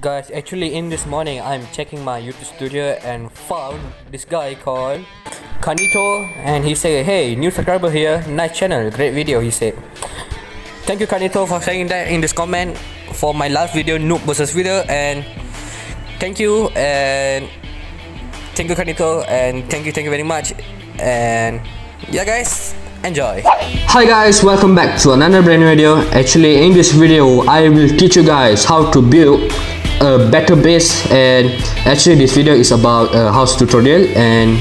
Guys, actually in this morning I'm checking my YouTube studio and found this guy called Kanito and he said, Hey, new subscriber here, nice channel, great video, he said. Thank you Kanito for saying that in this comment for my last video, noob versus video and thank you and thank you Kanito and thank you, thank you very much and yeah guys, enjoy. Hi guys, welcome back to another brand new video. Actually in this video, I will teach you guys how to build a better base and actually this video is about a house tutorial and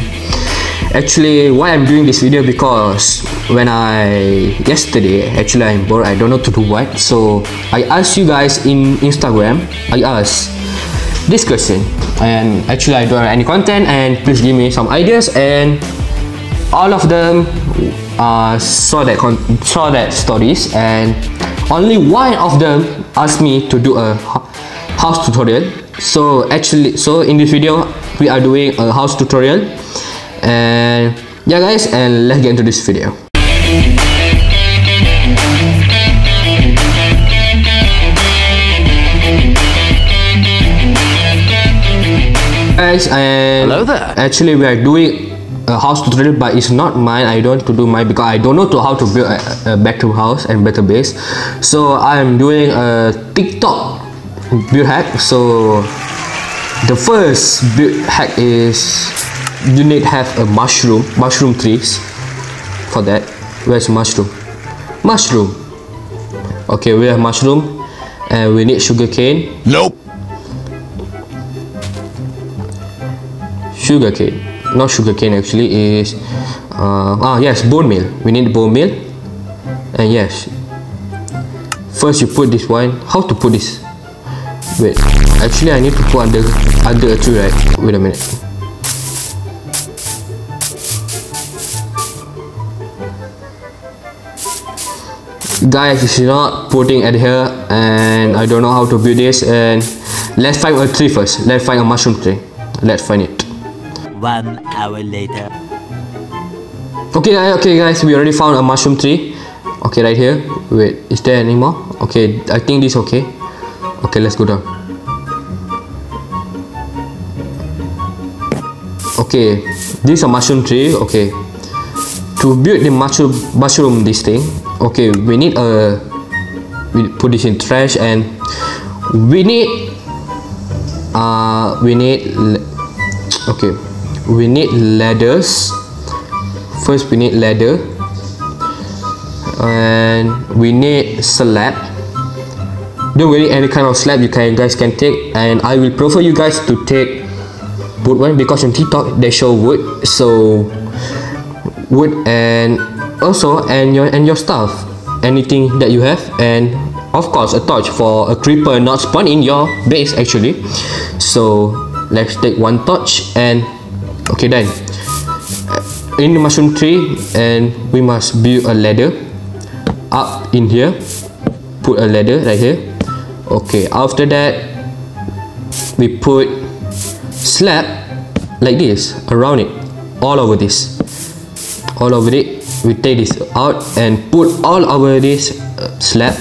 actually why I'm doing this video because when I yesterday actually I'm bored I don't know to do what so I asked you guys in Instagram I asked this question and actually I don't have any content and please give me some ideas and all of them uh, saw that saw that stories and only one of them asked me to do a house tutorial. So actually so in this video we are doing a house tutorial. And yeah guys and let's get into this video. Guys and hello there. actually we are doing a house tutorial but it's not mine. I don't to do mine because i don't know to how to build a, a better house and better base. So i am doing a tiktok build hack. So the first build hack is you need have a mushroom mushroom trees for that. Where's mushroom? Mushroom. Okay we have mushroom and we need sugar cane. Nope. Sugar cane not sugar cane actually is uh, ah yes bone meal we need bone meal and yes first you put this one how to put this Wait, actually I need to put under under a tree, right? Wait a minute. Guys, is not putting at here and I don't know how to build this and let's find a tree first. Let's find a mushroom tree. Let's find it. One hour later. Okay, okay guys, we already found a mushroom tree. Okay, right here. Wait, is there any more? Okay, I think this okay okay let's go down okay this is a mushroom tree okay to build the mushroom mushroom this thing okay we need a we put this in trash and we need uh we need okay we need ladders. First we need ladder. And we need slab. Don't worry any kind of slab you can guys can take. And I will prefer you guys to take wood one because on TikTok they show wood. So wood and also and your and your stuff. Anything that you have. And of course a torch for a creeper not spawn in your base actually. So let's take one torch and okay then. In the mushroom tree and we must build a ladder. Up in here put a ladder right here. Okay after that we put slab like this around it. All over this. All over it. We take this out and put all over this uh, slab.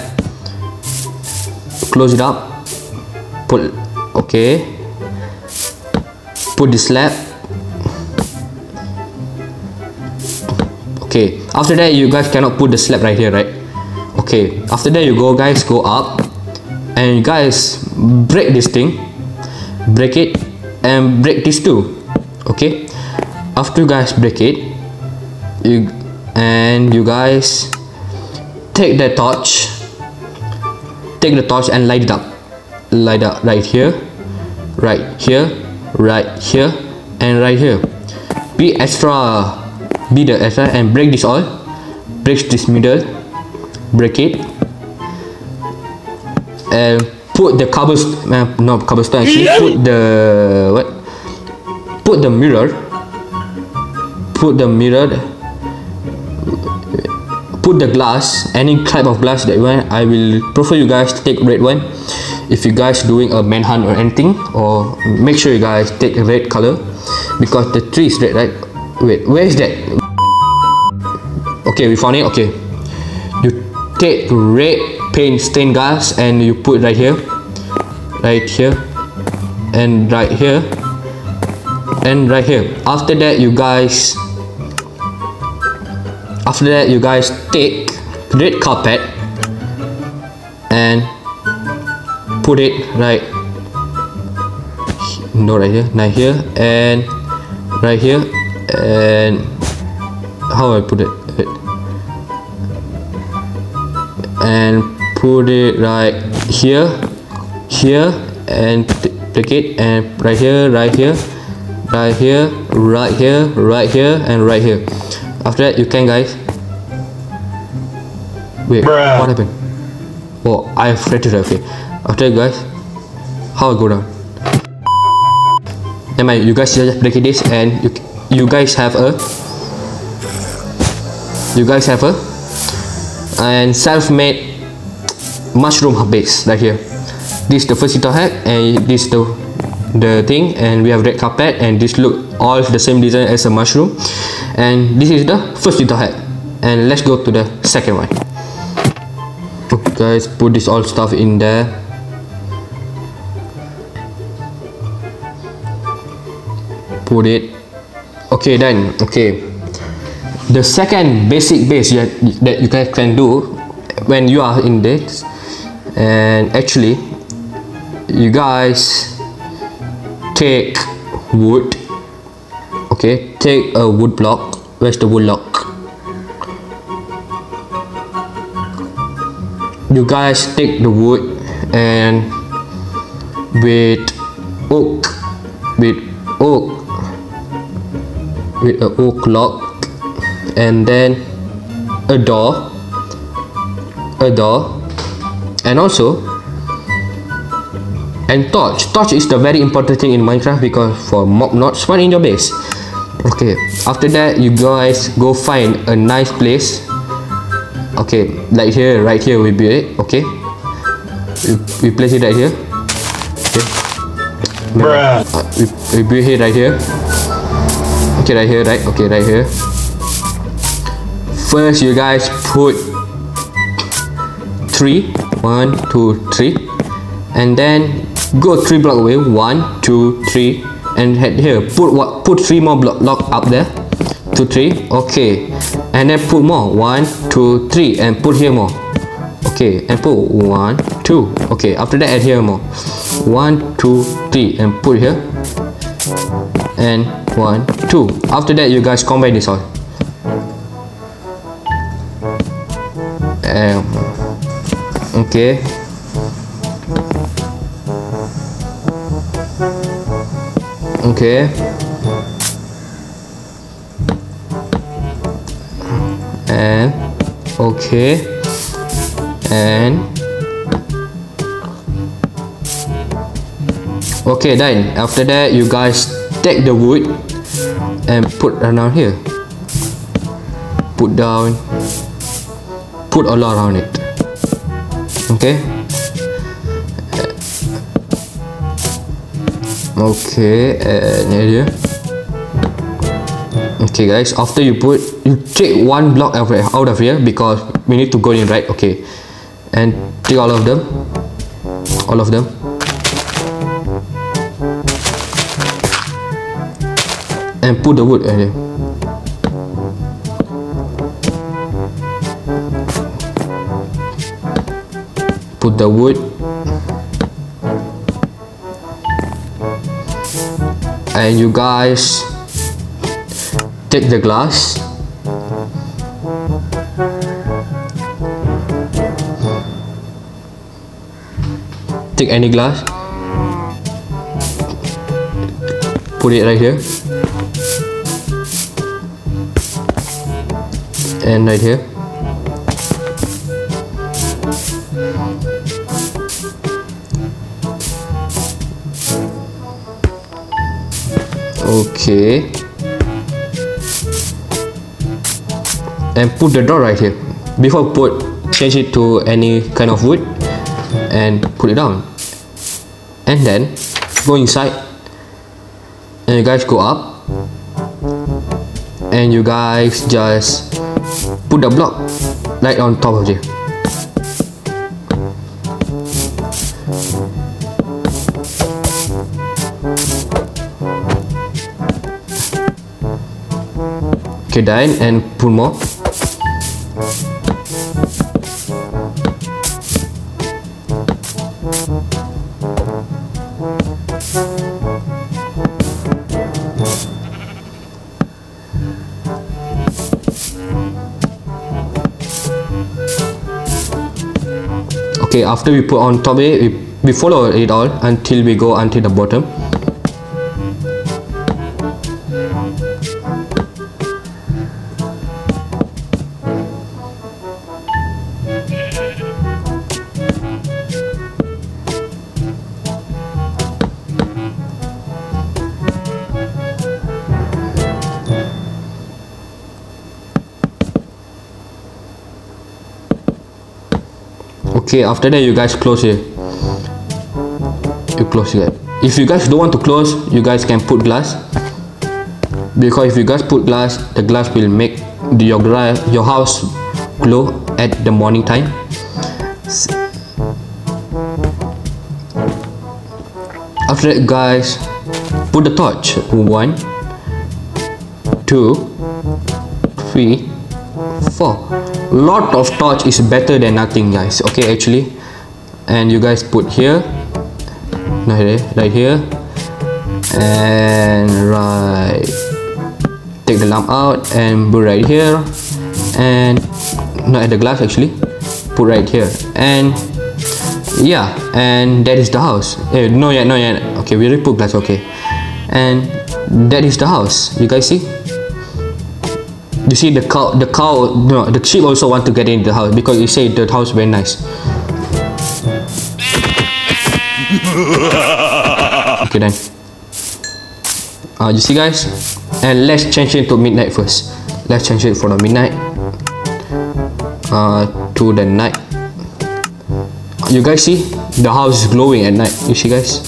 Close it up. Put okay. Put the slab okay after that you guys cannot put the slab right here right? Okay after that you go guys go up and you guys break this thing. Break it and break this too. Okay? After you guys break it you and you guys take the torch. Take the torch and light it up. Light up right here right here right here and right here. Be extra be the extra and break this all. Break this middle. Break it. And put the cobblestone uh, no cobblestone actually put the what? Put the mirror. Put the mirror. Put the glass any type of glass that you want. I will prefer you guys to take red one. If you guys doing a manhunt or anything or make sure you guys take a red color. Because the tree is red right? Wait where is that okay we found it okay. You take red paint stained glass and you put right here. Right here. And right here. And right here. After that you guys after that you guys take red carpet and put it right no right here right here and right here and how I put it and put it right here here and take it and right here right here right here right here right here and right here. After that you can guys. Wait Bruh. what happened? Oh I afraid to okay. After that guys how I go down? Never mind, you guys just break this and you, you guys have a you guys have a and self-made mushroom base right here. This is the first little hack and this is the the thing and we have red carpet and this look all the same design as a mushroom. And this is the first little hack. And let's go to the second one. Okay guys put this all stuff in there. Put it. Okay then okay the second basic base you that you guys can do when you are in this and actually you guys take wood okay? Take a wood block where's the wood block. You guys take the wood and with oak with oak with a oak log and then a door a door and also and torch. Torch is the very important thing in minecraft because for mob not spawn in your base. Okay after that you guys go find a nice place. Okay like here right here we build it okay? We, we place it right here. Okay. Bruh. uh, we, we build it right here. Okay right here right okay right here first you guys put three. One two three. And then go three block away. One two three. And head here. Put what put three more block lock up there. Two three. Okay. And then put more. One two three. And put here more. Okay. And put one two. Okay. After that add here more. One two three. And put here. And one two. After that you guys combine this all um, okay okay and okay and okay then after that you guys take the wood and put around here. Put down put all around it. Okay? Okay and here okay guys after you put you take one block out of- here because we need to go in right? Okay. And take all of them. All of them. And put the wood right here put the wood. And you guys take the glass. Take any glass. Put it right here. And right here okay. And put the door right here. Before put change it to any kind of wood and put it down. And then go inside. And you guys go up. And you guys just put the block right on top of it Okay, done and put more. okay after we put on top it we, we follow it all until we go until the bottom okay after that you guys close it you close it if you guys don't want to close you guys can put glass. Because if you guys put glass the glass will make the, your your house glow at the morning time. After that guys put the torch. One two three four lot of torch is better than nothing guys. Okay actually. And you guys put here. Right here. And right. Take the lamp out and put right here. And not at the glass actually. Put right here. And yeah. And that is the house. Eh, no yet no yet okay we already put glass. Okay. And that is the house. You guys see you see the cow the cow no the sheep also want to get in the house because you say the house very nice. Okay then. Uh, you see guys? And let's change it to midnight first. Let's change it from the midnight. Uh, to the night. You guys see? The house is glowing at night. You see guys?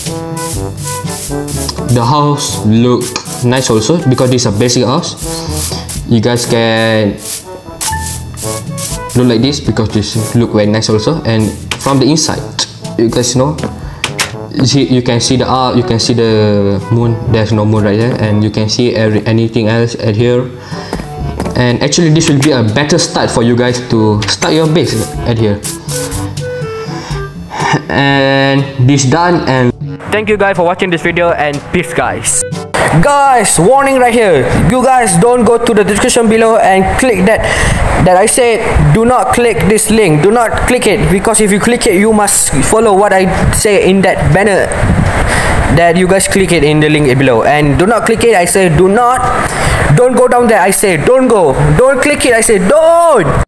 The house look nice also because this is a basic house you guys can look like this because this look very nice also. And from the inside you guys know you see you can see the art you can see the moon. There's no moon right there. And you can see every anything else at here. And actually this will be a better start for you guys to start your base at here. And this done and thank you guys for watching this video and peace guys guys warning right here. You guys don't go to the description below and click that. That I said do not click this link. Do not click it because if you click it you must follow what I say in that banner. That you guys click it in the link below. And do not click it. I say do not. Don't go down there. I say don't go. Don't click it. I say don't